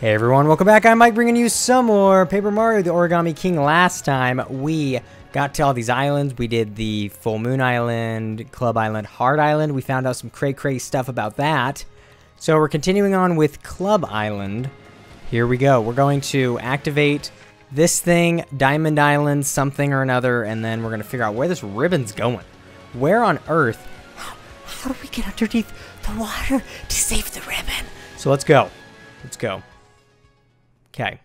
Hey everyone, welcome back. I'm Mike bringing you some more Paper Mario the Origami King. Last time we got to all these islands. We did the Full Moon Island, Club Island, Heart Island. We found out some cray cray stuff about that. So we're continuing on with Club Island. Here we go. We're going to activate this thing, Diamond Island, something or another, and then we're going to figure out where this ribbon's going. Where on Earth? How, how do we get underneath the water to save the ribbon? So let's go. Let's go. Okay.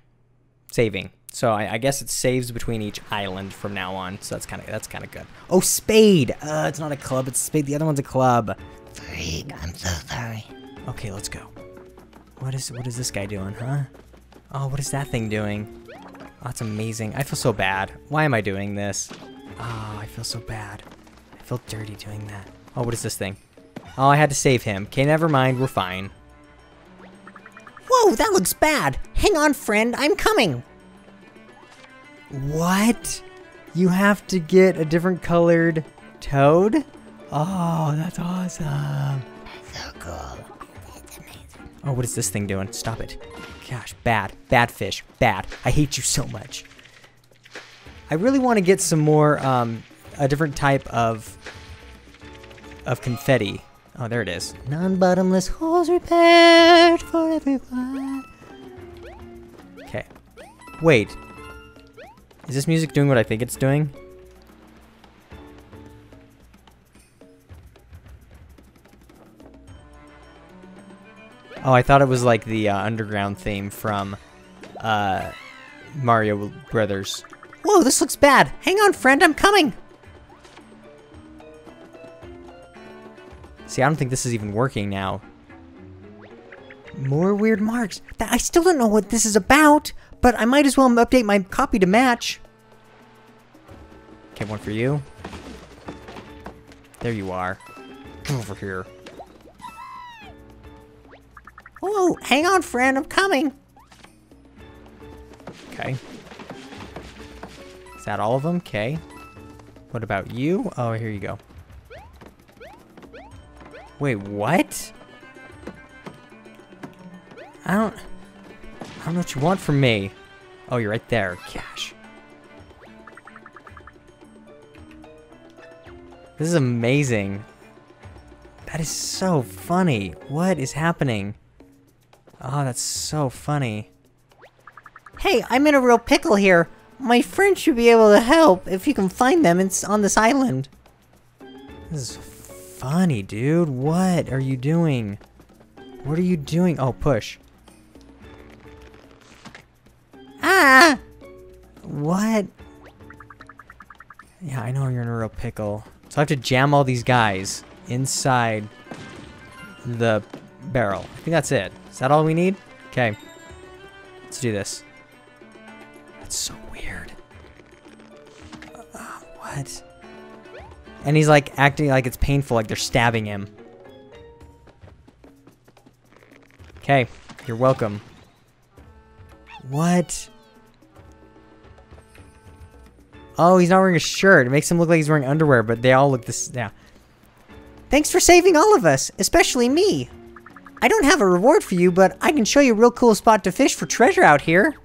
Saving. So I, I, guess it saves between each island from now on. So that's kind of that's kind of good. Oh, spade. Uh, it's not a club. It's spade. The other one's a club. Freak. I'm so sorry. Okay, let's go. What is what is this guy doing, huh? Oh, what is that thing doing? Oh, that's amazing. I feel so bad. Why am I doing this? Oh, I feel so bad. I feel dirty doing that. Oh, what is this thing? Oh, I had to save him. Okay, never mind. We're fine. Whoa, that looks bad. Hang on, friend. I'm coming. What? You have to get a different colored toad? Oh, that's awesome. That's So cool. That's amazing. Oh, what is this thing doing? Stop it. Gosh, bad. Bad fish. Bad. I hate you so much. I really want to get some more, um, a different type of, of confetti. Oh, there it is. Non-bottomless holes repaired for everyone. Okay. Wait. Is this music doing what I think it's doing? Oh, I thought it was like the uh, underground theme from uh, Mario Brothers. Whoa, this looks bad. Hang on, friend, I'm coming. See, I don't think this is even working now. More weird marks. I still don't know what this is about, but I might as well update my copy to match. Okay, one for you. There you are. Come over here. Oh, hang on, friend. I'm coming. Okay. Is that all of them? Okay. What about you? Oh, here you go. Wait, what? I don't... I don't know what you want from me. Oh, you're right there. Cash. This is amazing. That is so funny. What is happening? Oh, that's so funny. Hey, I'm in a real pickle here. My friend should be able to help if you can find them it's on this island. This is funny, dude. What are you doing? What are you doing? Oh, push. Ah! What? Yeah, I know you're in a real pickle. So I have to jam all these guys inside the barrel. I think that's it. Is that all we need? Okay. Let's do this. That's so weird. Uh, what? And he's like acting like it's painful, like they're stabbing him. Okay, you're welcome. What? Oh, he's not wearing a shirt. It makes him look like he's wearing underwear, but they all look this. Yeah. Thanks for saving all of us, especially me. I don't have a reward for you, but I can show you a real cool spot to fish for treasure out here.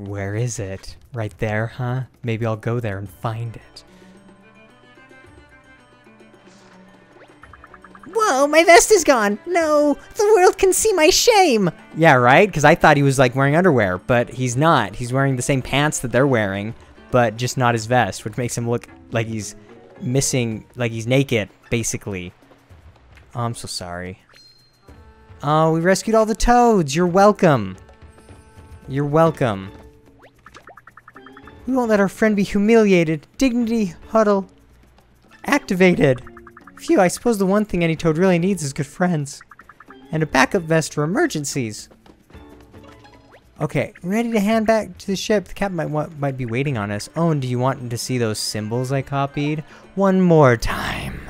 Where is it? Right there, huh? Maybe I'll go there and find it. Whoa, my vest is gone. No, the world can see my shame. Yeah, right? Because I thought he was like wearing underwear, but he's not. He's wearing the same pants that they're wearing, but just not his vest, which makes him look like he's missing, like he's naked, basically. Oh, I'm so sorry. Oh, we rescued all the toads. You're welcome. You're welcome. We won't let our friend be humiliated. Dignity huddle activated. Phew, I suppose the one thing any toad really needs is good friends. And a backup vest for emergencies. Okay, ready to hand back to the ship. The captain might, might be waiting on us. Oh, and do you want to see those symbols I copied? One more time.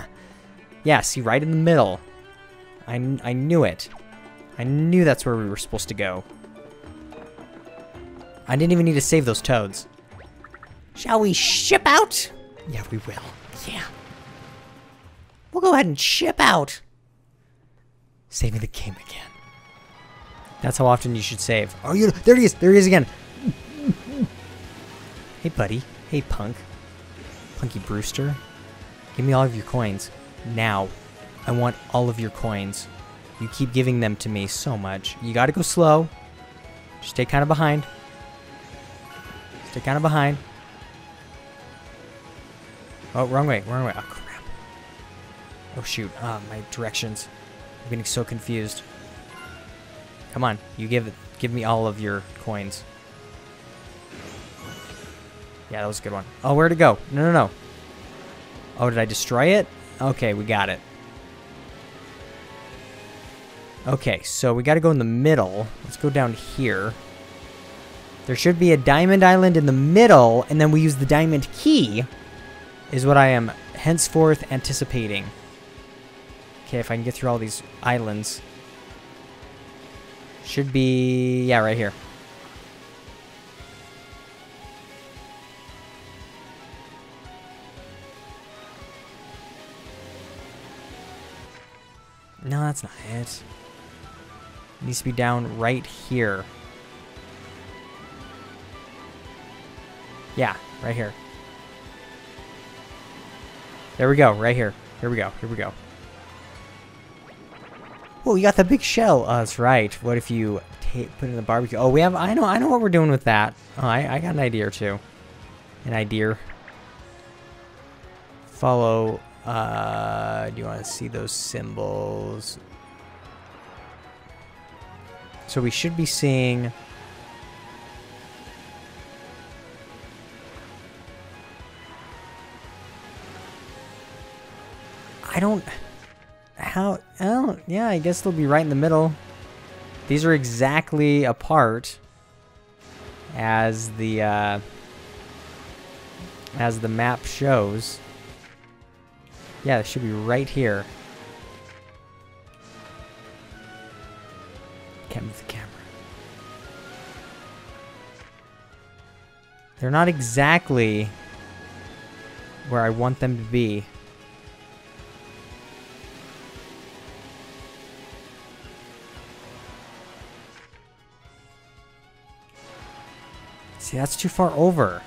Yeah, see, right in the middle. I, I knew it. I knew that's where we were supposed to go. I didn't even need to save those toads. Shall we ship out? Yeah, we will. Yeah. We'll go ahead and ship out. Saving the game again. That's how often you should save. Oh, you there he is. There he is again. Hey, buddy. Hey, punk. Punky Brewster. Give me all of your coins. Now. I want all of your coins. You keep giving them to me so much. You gotta go slow. Just stay kind of behind. Stay kind of behind. Oh, wrong way. Wrong way. Oh, crap. Oh, shoot. Ah, my directions. I'm getting so confused. Come on. You give. Give me all of your coins. Yeah, that was a good one. Oh, where'd it go? No, no, no. Oh, did I destroy it? Okay, we got it. Okay, so we got to go in the middle. Let's go down here. There should be a diamond island in the middle, and then we use the diamond key, is what I am henceforth anticipating. Okay, if I can get through all these islands. Should be, yeah, right here. No, that's not it. It needs to be down right here. Yeah, right here. There we go, right here. Here we go, here we go. Oh, you got the big shell. Oh, that's right. What if you put in the barbecue? Oh, we have, I know, I know what we're doing with that. Oh, I, I got an idea or two. An idea. Follow uh, do you want to see those symbols? So we should be seeing... I don't... How... Oh, yeah, I guess they'll be right in the middle. These are exactly apart as the, uh, as the map shows. Yeah, it should be right here. Can't move the camera. They're not exactly where I want them to be. See, that's too far over.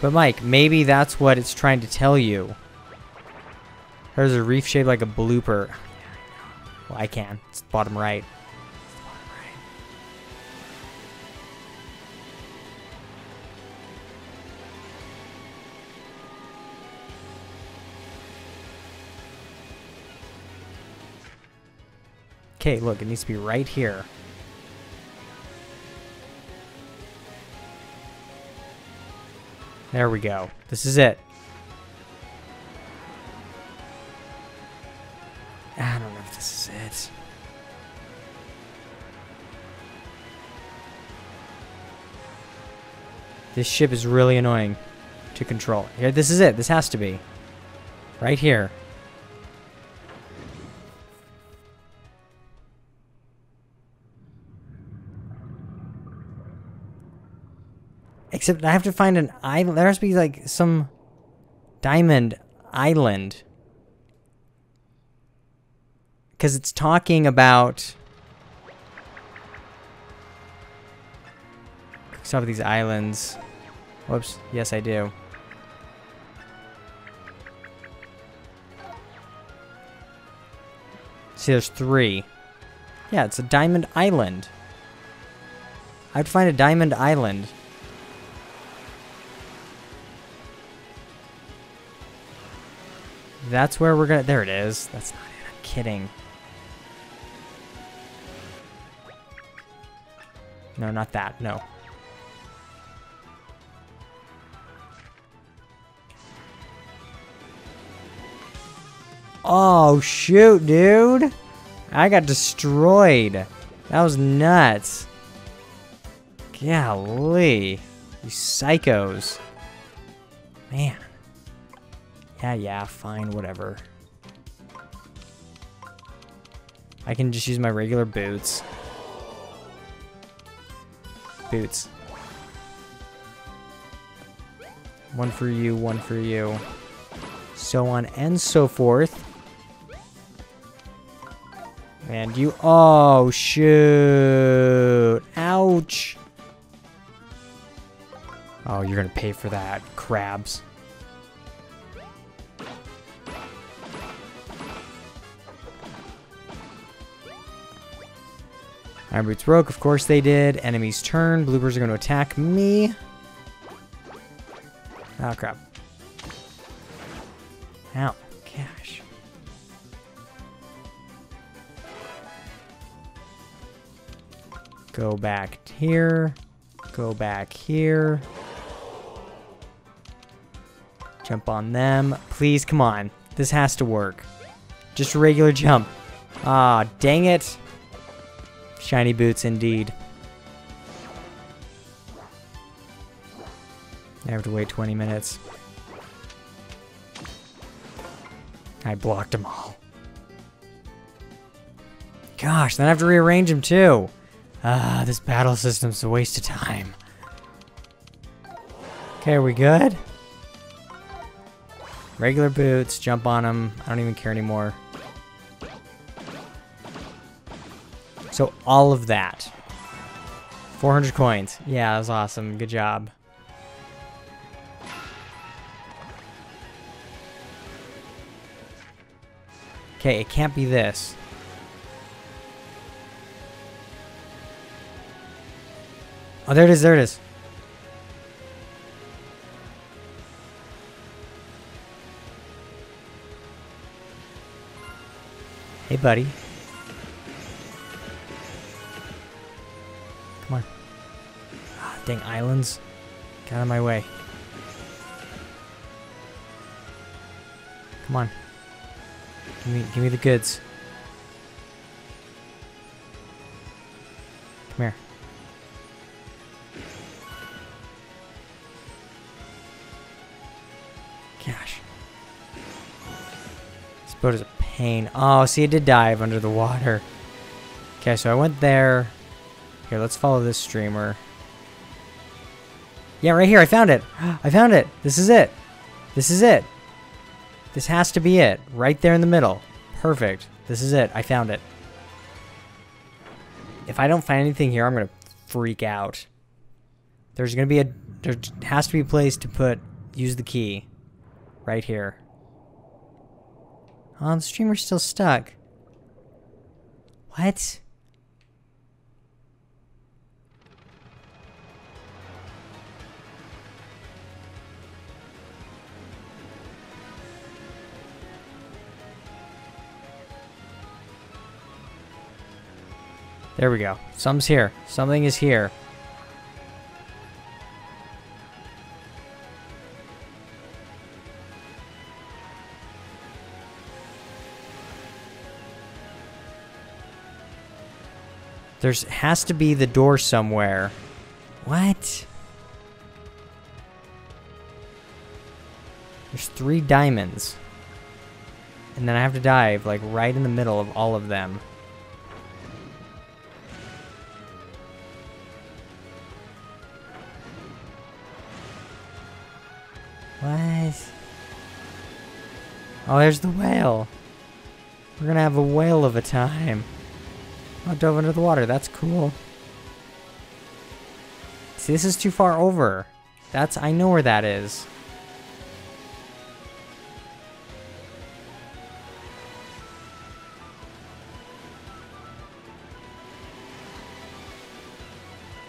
But Mike, maybe that's what it's trying to tell you. There's a reef shaped like a blooper. Well, I can. It's bottom right. Okay, look, it needs to be right here. There we go. This is it. I don't know if this is it. This ship is really annoying to control. Here, this is it. This has to be. Right here. Except I have to find an island. There has to be like some diamond island. Because it's talking about some of these islands. Whoops. Yes, I do. See, there's three. Yeah, it's a diamond island. I have to find a diamond island. That's where we're gonna... There it is. That's not it. I'm kidding. No, not that. No. Oh, shoot, dude. I got destroyed. That was nuts. Golly. You psychos. Man. Yeah, yeah, fine, whatever. I can just use my regular boots. Boots. One for you, one for you. So on and so forth. And you. Oh, shoot. Ouch. Oh, you're going to pay for that. Crabs. Iron Boots broke. Of course they did. Enemy's turn. Bloopers are going to attack me. Oh, crap. Ow. Gosh. Go back here. Go back here. Jump on them. Please, come on. This has to work. Just regular jump. Ah, dang it. Shiny boots indeed. I have to wait 20 minutes. I blocked them all. Gosh, then I have to rearrange them too. Ah, this battle system's a waste of time. Okay, are we good? Regular boots, jump on them. I don't even care anymore. So all of that. 400 coins. Yeah, that was awesome. Good job. Okay, it can't be this. Oh, there it is, there it is. Hey, buddy. Come on. Ah, dang islands. Get out of my way. Come on. Give me, give me the goods. Come here. Gosh. This boat is a pain. Oh, see, it did dive under the water. Okay, so I went there. Here, let's follow this streamer. Yeah, right here. I found it. I found it. This is it. This is it. This has to be it. Right there in the middle. Perfect. This is it. I found it. If I don't find anything here, I'm going to freak out. There's going to be a... There has to be a place to put... Use the key. Right here. Oh, the streamer's still stuck. What? There we go. Some's here. Something is here. There's has to be the door somewhere. What? There's three diamonds. And then I have to dive, like, right in the middle of all of them. Oh, there's the whale. We're gonna have a whale of a time. I dove under the water. That's cool. See, this is too far over. That's... I know where that is.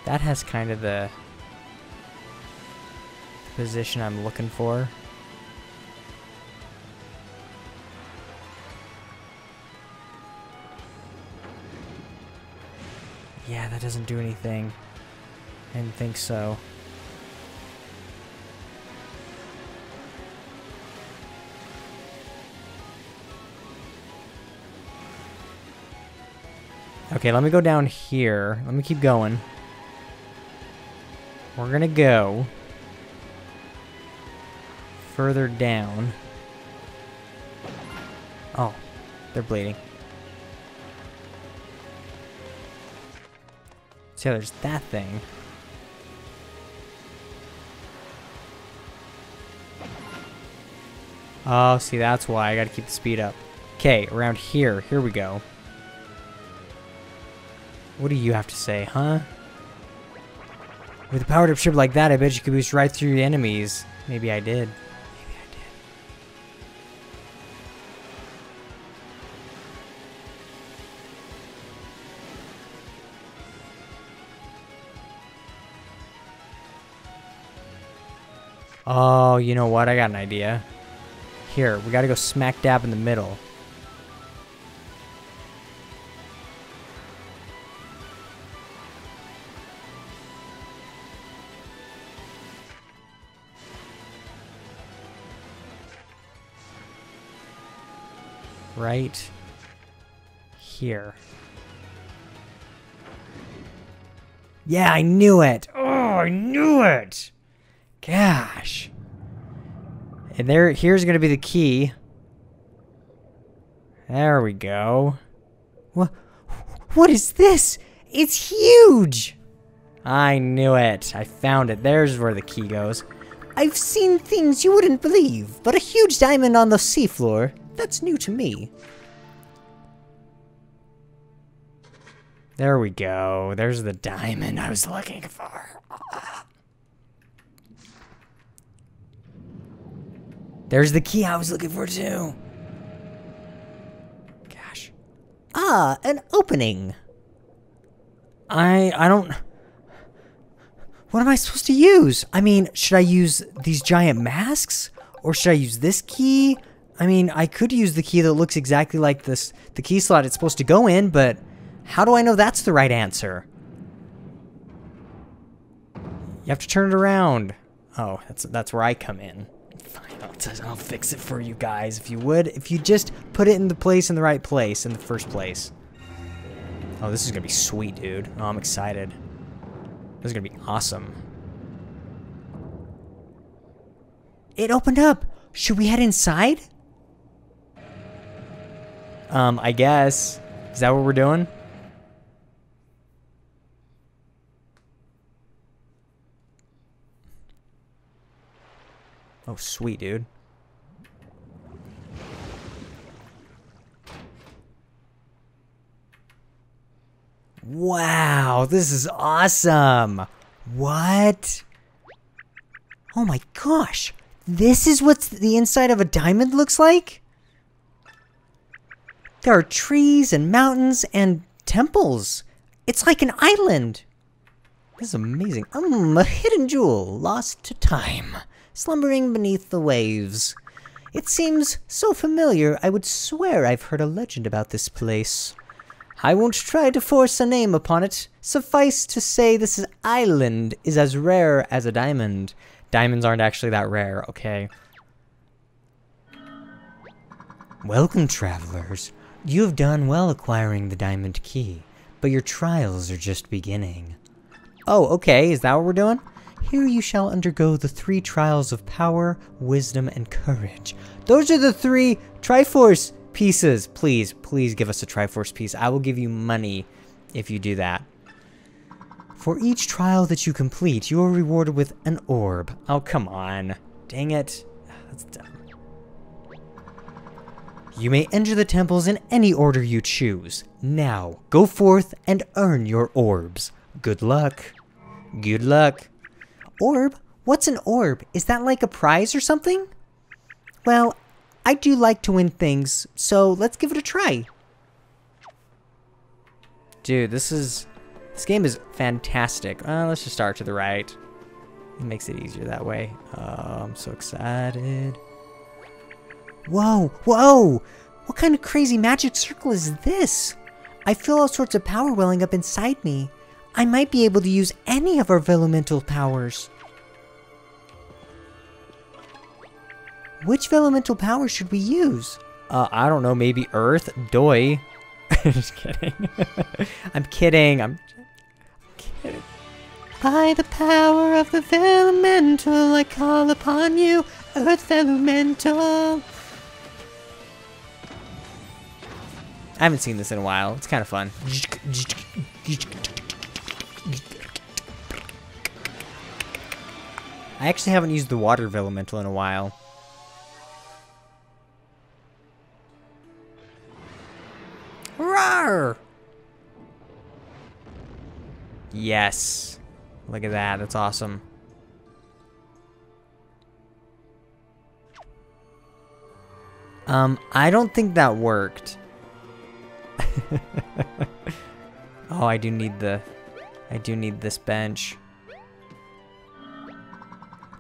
That has kind of the position I'm looking for. That doesn't do anything. I didn't think so. Okay, let me go down here. Let me keep going. We're gonna go further down. Oh, they're bleeding. So yeah, there's that thing. Oh, see, that's why. I gotta keep the speed up. Okay, around here. Here we go. What do you have to say, huh? With a powered up ship like that, I bet you could boost right through the enemies. Maybe I did. Oh, you know what? I got an idea. Here, we gotta go smack dab in the middle. Right here. Yeah, I knew it. Oh, I knew it. Gosh. And there, here's gonna be the key. There we go. What? What is this? It's huge! I knew it. I found it. There's where the key goes. I've seen things you wouldn't believe, but a huge diamond on the seafloor, that's new to me. There we go. There's the diamond I was looking for. Ah. There's the key I was looking for too. Gosh. Ah, an opening. I I don't What am I supposed to use? I mean, should I use these giant masks? Or should I use this key? I mean, I could use the key that looks exactly like this the key slot it's supposed to go in, but how do I know that's the right answer? You have to turn it around. Oh, that's that's where I come in. Fine, I'll, I'll fix it for you guys if you would. If you just put it in the place in the right place in the first place. Oh, this is gonna be sweet, dude. Oh, I'm excited. This is gonna be awesome. It opened up. Should we head inside? Um, I guess. Is that what we're doing? Oh, sweet, dude. Wow, this is awesome. What? Oh my gosh. This is what the inside of a diamond looks like? There are trees and mountains and temples. It's like an island. This is amazing. Um, a hidden jewel lost to time, slumbering beneath the waves. It seems so familiar, I would swear I've heard a legend about this place. I won't try to force a name upon it. Suffice to say, this island is as rare as a diamond. Diamonds aren't actually that rare, okay? Welcome, travelers. You have done well acquiring the diamond key, but your trials are just beginning. Oh, okay, is that what we're doing? Here you shall undergo the three trials of power, wisdom, and courage. Those are the three Triforce pieces. Please, please give us a Triforce piece. I will give you money if you do that. For each trial that you complete, you are rewarded with an orb. Oh, come on. Dang it. That's dumb. You may enter the temples in any order you choose. Now, go forth and earn your orbs. Good luck. Good luck. Orb? What's an orb? Is that like a prize or something? Well, I do like to win things, so let's give it a try. Dude, this is... This game is fantastic. Uh, let's just start to the right. It makes it easier that way. Oh, I'm so excited. Whoa, whoa! What kind of crazy magic circle is this? I feel all sorts of power welling up inside me. I might be able to use any of our Vellumental powers. Which Vellumental power should we use? Uh, I don't know, maybe Earth? Doi. Just kidding. I'm kidding. I'm kidding. By the power of the Vellumental, I call upon you, Earth Vellumental. I haven't seen this in a while. It's kind of fun. I actually haven't used the water elemental in a while. Rawr! Yes. Look at that. That's awesome. Um, I don't think that worked. oh, I do need the... I do need this bench.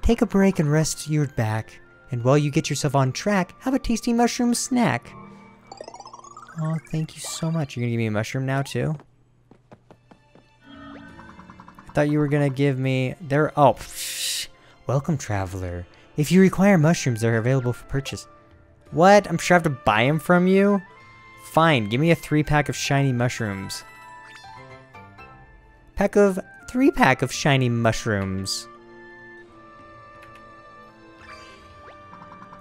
Take a break and rest your back. And while you get yourself on track, have a tasty mushroom snack. Oh, thank you so much. You're gonna give me a mushroom now, too? I thought you were gonna give me... There... Oh, psh. Welcome, traveler. If you require mushrooms, they're available for purchase. What? I'm sure I have to buy them from you? Fine, give me a three pack of shiny mushrooms. Pack of three pack of shiny mushrooms.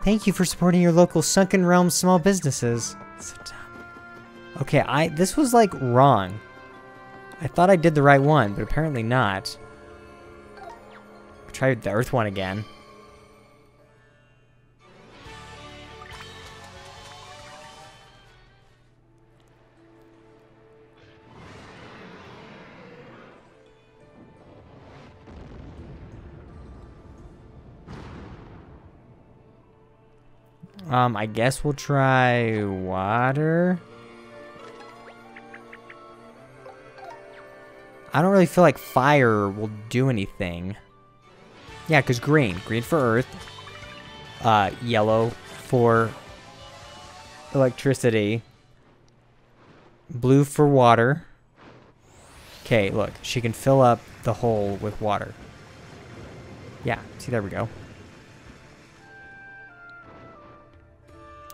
Thank you for supporting your local Sunken Realm small businesses. So okay, I this was like wrong. I thought I did the right one, but apparently not. Try the earth one again. Um, I guess we'll try water. I don't really feel like fire will do anything. Yeah, because green. Green for earth. Uh, yellow for electricity. Blue for water. Okay, look. She can fill up the hole with water. Yeah, see, there we go.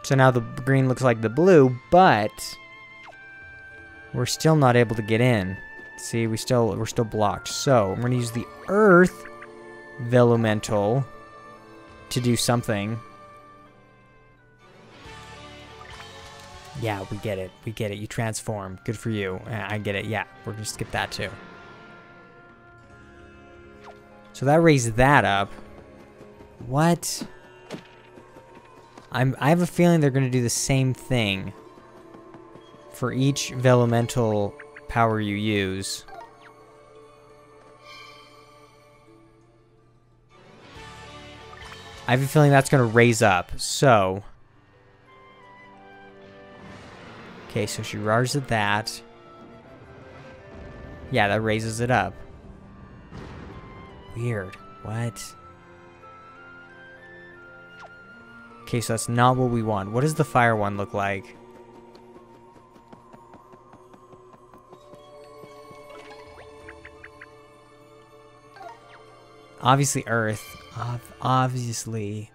So now the green looks like the blue, but we're still not able to get in. See, we still we're still blocked. So I'm gonna use the earth Vellumental to do something. Yeah, we get it. We get it. You transform. Good for you. Uh, I get it. Yeah, we're gonna skip that too. So that raised that up. What? I'm, I have a feeling they're going to do the same thing for each Vellumental power you use. I have a feeling that's going to raise up, so... Okay, so she rars at that. Yeah, that raises it up. Weird. What? Okay, so that's not what we want. What does the fire one look like? Obviously Earth. Ob obviously.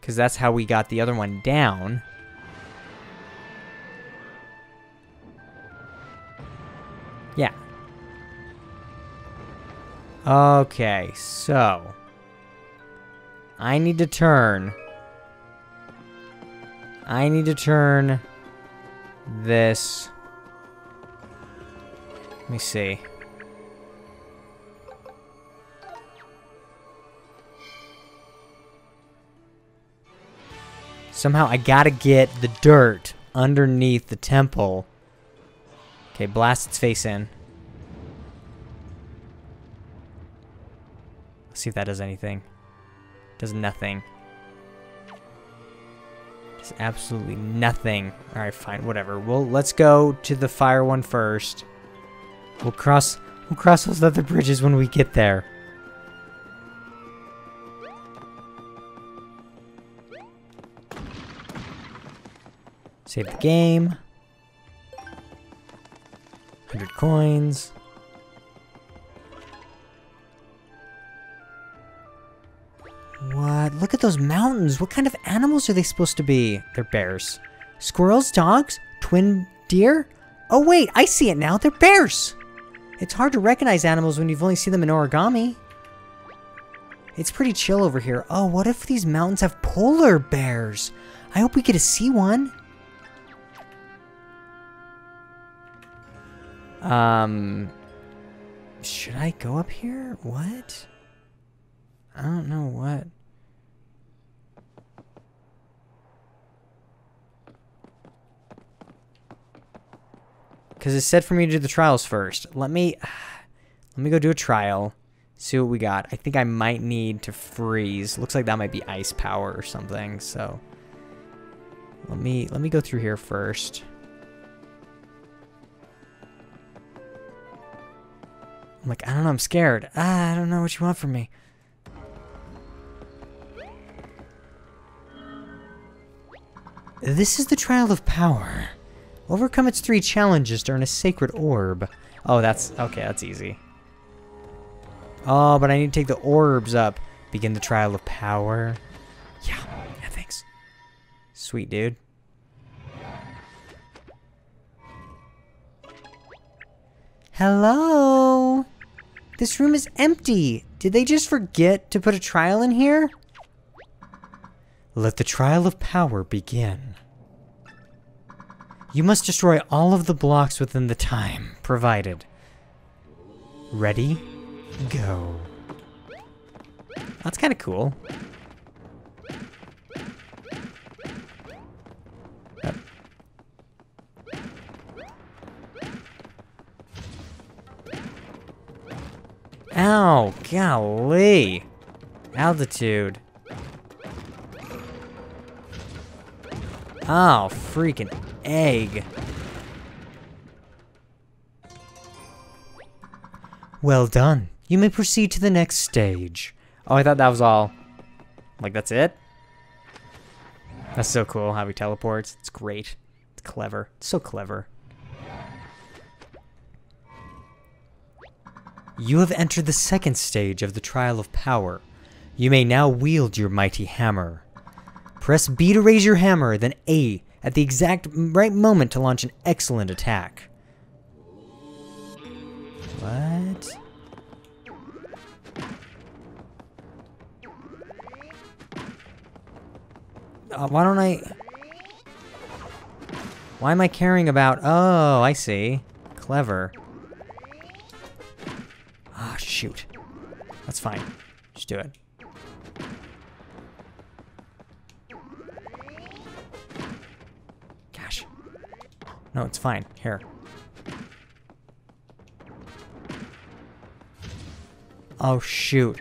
Because that's how we got the other one down. Yeah. Okay, so... I need to turn. I need to turn this. Let me see. Somehow I gotta get the dirt underneath the temple. Okay, blast its face in. Let's see if that does anything. Does nothing. Does absolutely nothing. Alright, fine, whatever. Well, let's go to the fire one first. We'll cross we'll cross those other bridges when we get there. Save the game. 100 coins. Those mountains. What kind of animals are they supposed to be? They're bears. Squirrels, dogs, twin deer? Oh wait, I see it now. They're bears. It's hard to recognize animals when you've only seen them in origami. It's pretty chill over here. Oh, what if these mountains have polar bears? I hope we get to see one. Um, should I go up here? What? I don't know what. Because it said for me to do the trials first. Let me... Let me go do a trial. See what we got. I think I might need to freeze. Looks like that might be ice power or something, so... Let me, let me go through here first. I'm like, I don't know, I'm scared. Ah, I don't know what you want from me. This is the trial of power. Overcome its three challenges to earn a sacred orb. Oh, that's... Okay, that's easy. Oh, but I need to take the orbs up. Begin the trial of power. Yeah, yeah, thanks. Sweet, dude. Hello? This room is empty. Did they just forget to put a trial in here? Let the trial of power begin. You must destroy all of the blocks within the time provided. Ready? Go. That's kind of cool. Yep. Ow, golly. Altitude. Oh, freaking egg. Well done. You may proceed to the next stage. Oh, I thought that was all. Like, that's it? That's so cool how he teleports. It's great. It's clever. It's so clever. You have entered the second stage of the Trial of Power. You may now wield your mighty hammer. Press B to raise your hammer, then A at the exact right moment to launch an excellent attack. What? Uh, why don't I... Why am I caring about... Oh, I see. Clever. Ah, oh, shoot. That's fine. Just do it. No, it's fine. Here. Oh, shoot.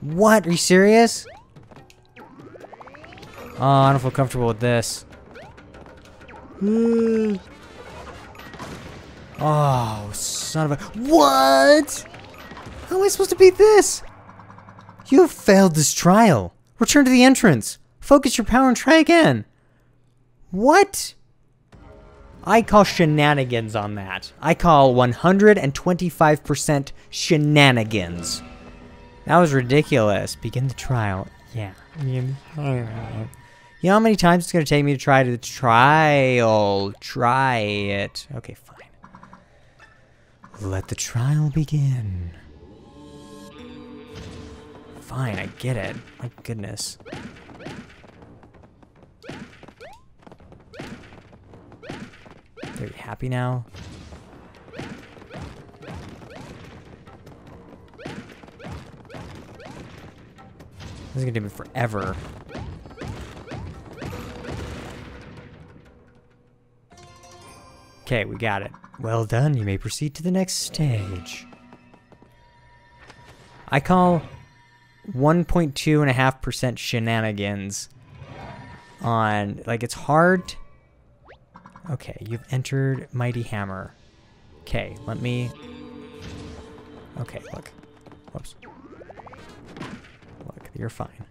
What? Are you serious? Oh, I don't feel comfortable with this. Hmm. oh, son of a... What? How am I supposed to beat this? You have failed this trial. Return to the entrance. Focus your power and try again. What? I call shenanigans on that. I call 125% shenanigans. That was ridiculous. Begin the trial. Yeah. You know how many times it's going to take me to try the trial? Try it. Okay, fine. Let the trial begin. Fine, I get it. My goodness. Are you happy now? This is gonna take me forever. Okay, we got it. Well done, you may proceed to the next stage. I call 1.2.5% shenanigans on, like, it's hard. Okay, you've entered Mighty Hammer. Okay, let me... Okay, look. Whoops. Look, you're fine.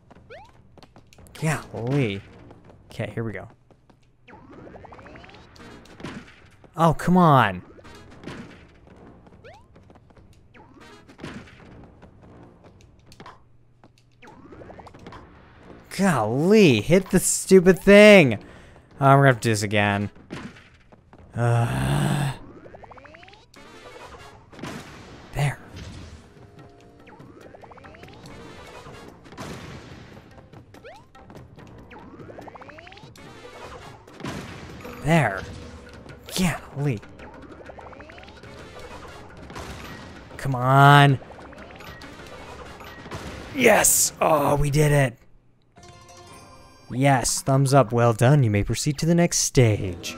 Golly. Okay, here we go. Oh, come on. Golly, hit the stupid thing. Oh, we're gonna have to do this again. Uh... There. Golly. Come on. Yes! Oh, we did it. Yes, thumbs up. Well done. You may proceed to the next stage.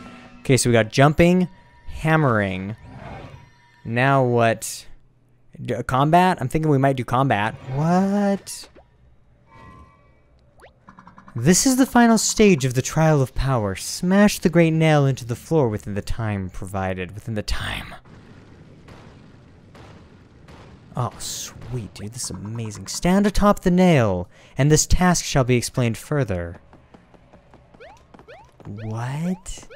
Okay, so we got jumping, hammering. Now what? D- combat? I'm thinking we might do combat. What? This is the final stage of the trial of power. Smash the great nail into the floor within the time provided. Within the time. Oh, sweet, dude. This is amazing. Stand atop the nail, and this task shall be explained further. What?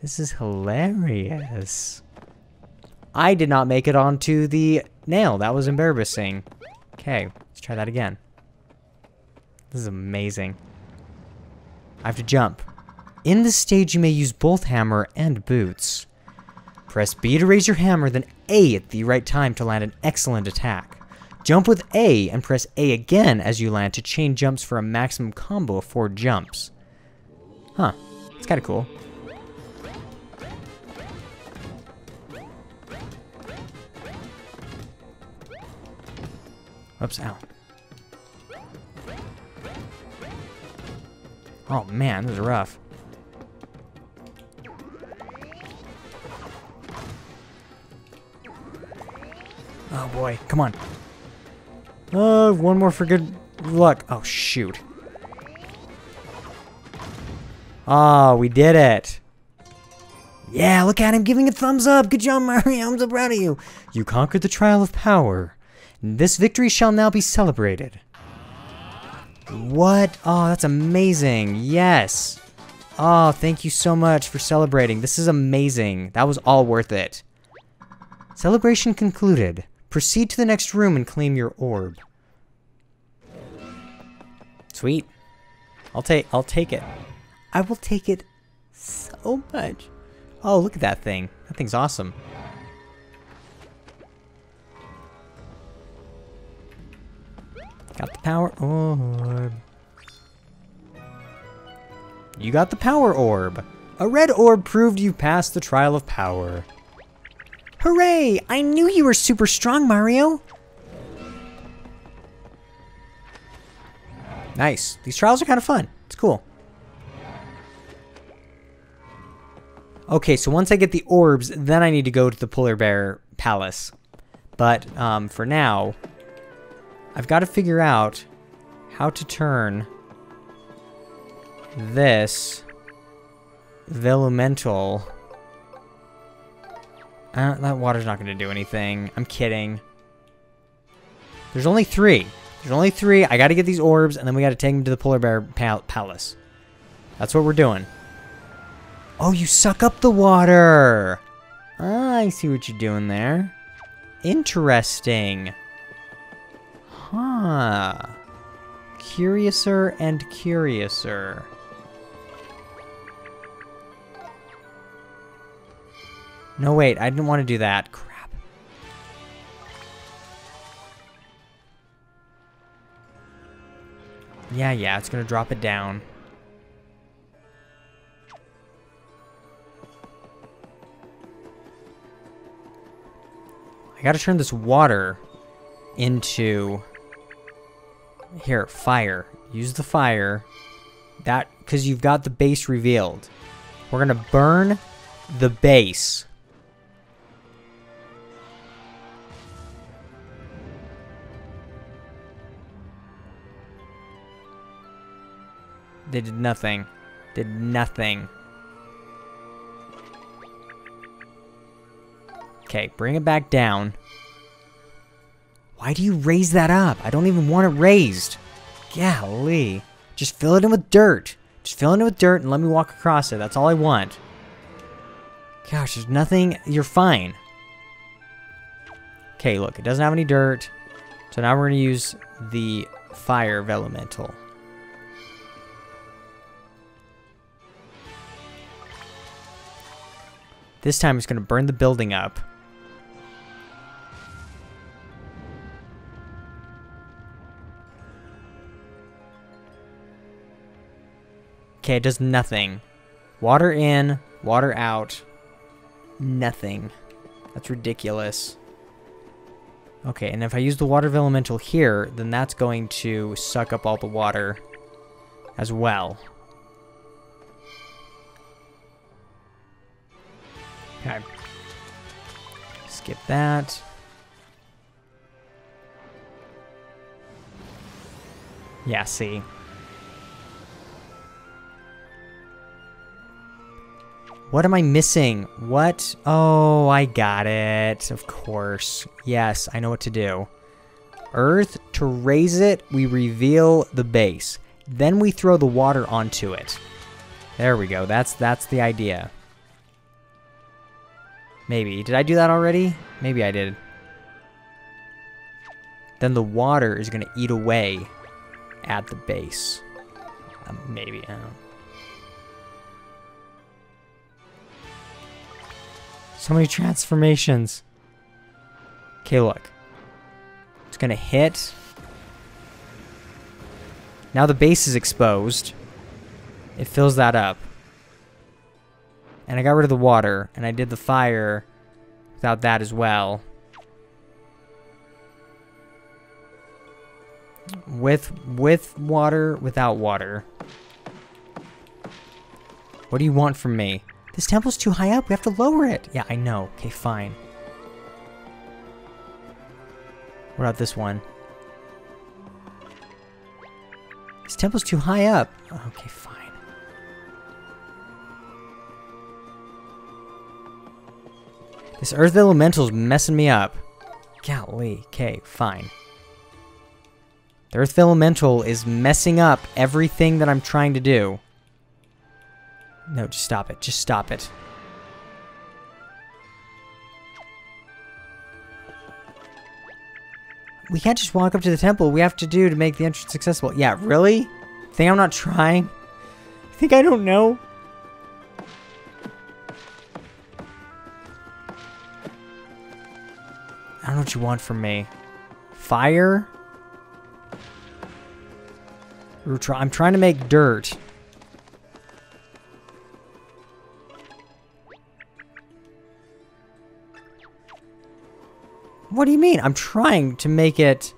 This is hilarious. I did not make it onto the nail. That was embarrassing. Okay, let's try that again. This is amazing. I have to jump. In this stage, you may use both hammer and boots. Press B to raise your hammer, then A at the right time to land an excellent attack. Jump with A and press A again as you land to chain jumps for a maximum combo of 4 jumps. Huh, it's kinda cool. Oops, ow. Oh man, this is rough. Oh boy, come on. Uh, one more for good luck. Oh shoot. Oh, we did it. Yeah, look at him giving a thumbs up. Good job, Mario. I'm so proud of you. You conquered the trial of power. This victory shall now be celebrated. What? Oh, that's amazing. Yes. Oh, thank you so much for celebrating. This is amazing. That was all worth it. Celebration concluded. Proceed to the next room and claim your orb. Sweet. I'll take I'll take it. I will take it so much. Oh, look at that thing. That thing's awesome. Got the power orb. You got the power orb. A red orb proved you passed the trial of power. Hooray! I knew you were super strong, Mario! Nice. These trials are kind of fun. It's cool. Okay, so once I get the orbs, then I need to go to the Polar Bear Palace. But um, for now, I've got to figure out how to turn this Vellumental. Uh, that water's not going to do anything. I'm kidding. There's only three. There's only three. I got to get these orbs, and then we got to take them to the Polar Bear pal Palace. That's what we're doing. Oh, you suck up the water. Ah, I see what you're doing there. Interesting. Huh. Curiouser and curiouser. No, wait, I didn't want to do that. Crap. Yeah, yeah, it's gonna drop it down. I gotta turn this water into... Here, fire. Use the fire. That, because you've got the base revealed. We're gonna burn the base. They did nothing. Did nothing. Okay, bring it back down. Why do you raise that up? I don't even want it raised. Golly. Just fill it in with dirt. Just fill it in with dirt and let me walk across it. That's all I want. Gosh, there's nothing. You're fine. Okay, look. It doesn't have any dirt. So now we're going to use the fire elemental. This time it's going to burn the building up. Okay, it does nothing. Water in, water out. Nothing. That's ridiculous. Okay, and if I use the water elemental here, then that's going to suck up all the water. as well. Okay. Skip that. Yeah, see. What am I missing? What? Oh, I got it. Of course. Yes, I know what to do. Earth, to raise it, we reveal the base. Then we throw the water onto it. There we go. That's that's the idea. Maybe. Did I do that already? Maybe I did. Then the water is going to eat away at the base. Um, maybe. I don't know. So many transformations. Okay, look. It's gonna hit. Now the base is exposed. It fills that up. And I got rid of the water, and I did the fire without that as well. With with water, without water. What do you want from me? This temple's too high up. We have to lower it. Yeah, I know. Okay, fine. What about this one? This temple's too high up. Okay, fine. This earth elemental's messing me up. Golly. Okay, fine. The earth elemental is messing up everything that I'm trying to do. No, just stop it. Just stop it. We can't just walk up to the temple. We have to do to make the entrance accessible. Yeah, really? Think I'm not trying? Think I don't know? I don't know what you want from me. Fire? I'm trying to make dirt. What do you mean? I'm trying to make it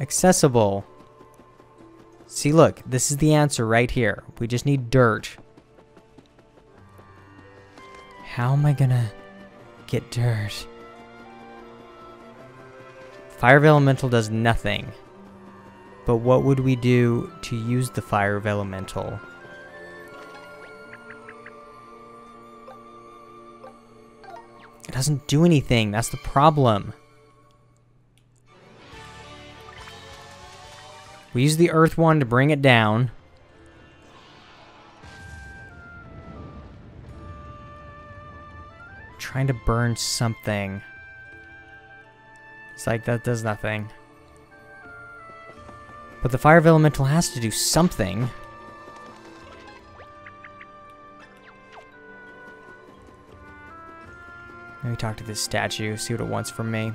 accessible. See, look, this is the answer right here. We just need dirt. How am I gonna get dirt? Fire Vellumental does nothing. But what would we do to use the Fire Vellumental? Doesn't do anything. That's the problem. We use the earth one to bring it down. Trying to burn something. It's like that does nothing. But the fire elemental has to do something. Let me talk to this statue, see what it wants from me.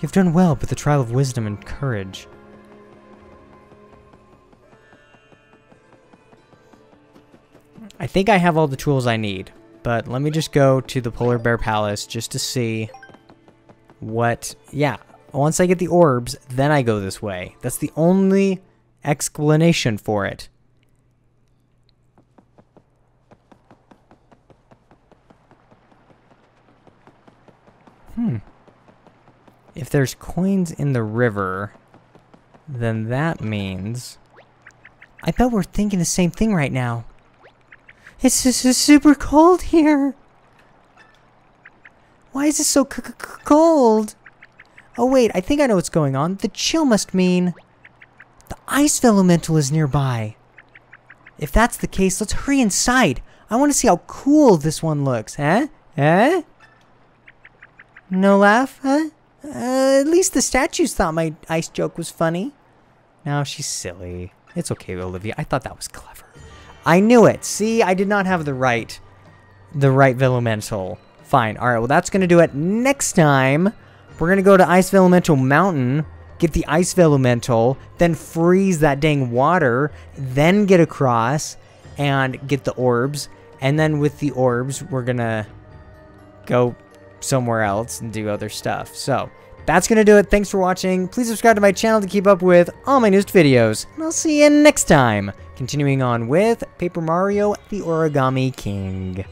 You've done well, but the trial of wisdom and courage. I think I have all the tools I need, but let me just go to the Polar Bear Palace just to see what... Yeah, once I get the orbs, then I go this way. That's the only explanation for it. Hmm. If there's coins in the river, then that means... I bet we're thinking the same thing right now. It's just super cold here. Why is it so cold? Oh wait, I think I know what's going on. The chill must mean... The ice elemental is nearby. If that's the case, let's hurry inside. I want to see how cool this one looks, eh? Eh? No laugh, huh? Uh, at least the statues thought my ice joke was funny. Now she's silly. It's okay, Olivia. I thought that was clever. I knew it. See, I did not have the right, the right Vellumental. Fine. All right. Well, that's gonna do it. Next time, we're gonna go to Ice Vellumental Mountain, get the Ice Vellumental, then freeze that dang water, then get across and get the orbs, and then with the orbs, we're gonna go somewhere else and do other stuff. So, that's going to do it. Thanks for watching. Please subscribe to my channel to keep up with all my newest videos. And I'll see you next time. Continuing on with Paper Mario, the Origami King.